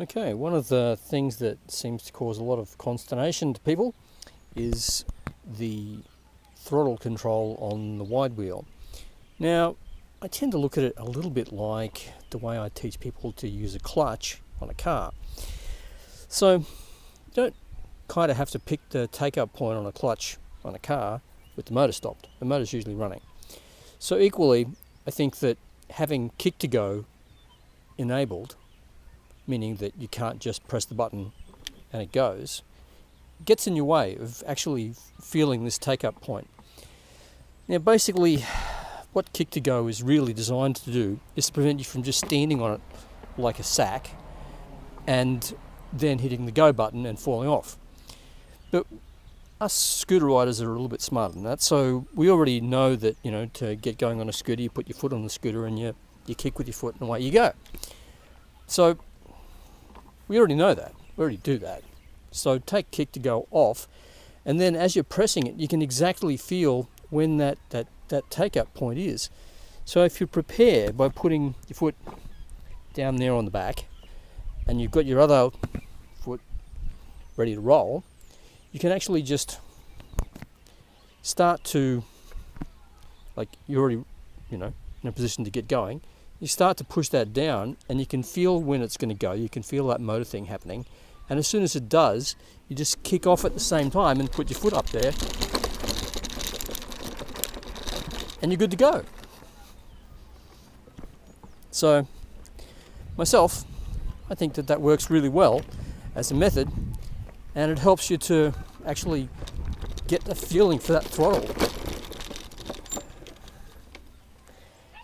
Okay, one of the things that seems to cause a lot of consternation to people is the throttle control on the Widewheel. Now, I tend to look at it a little bit like the way I teach people to use a clutch on a car. So, you don't kind of have to pick the take up point on a clutch on a car with the motor stopped. The motor's usually running. So, equally, I think that having kick to go enabled meaning that you can't just press the button and it goes, gets in your way of actually feeling this take up point. Now, basically, what Kick to Go is really designed to do is to prevent you from just standing on it like a sack and then hitting the go button and falling off. But us scooter riders are a little bit smarter than that, so we already know that you know to get going on a scooter, you put your foot on the scooter and you you kick with your foot and away you go. So we already know that. We already do that. So take kick to go off, and then as you're pressing it, you can exactly feel when that, that, that take up point is. So if you prepare by putting your foot down there on the back, and you've got your other foot ready to roll, you can actually just start to, like you're already, you know, in a position to get going, you start to push that down and you can feel when it's going to go. You can feel that motor thing happening. And as soon as it does, you just kick off at the same time and put your foot up there. And you're good to go. So, myself, I think that that works really well as a method and it helps you to actually get the feeling for that throttle.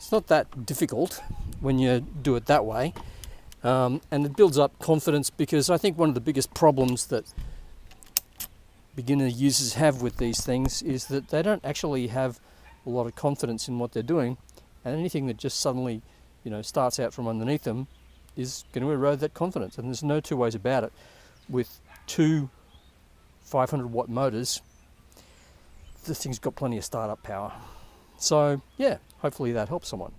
It's not that difficult when you do it that way. Um, and it builds up confidence because I think one of the biggest problems that beginner users have with these things is that they don't actually have a lot of confidence in what they're doing, and anything that just suddenly, you know, starts out from underneath them is going to erode that confidence. And there's no two ways about it. With two 500 watt motors, this thing's got plenty of startup power. So, yeah, hopefully that helps someone.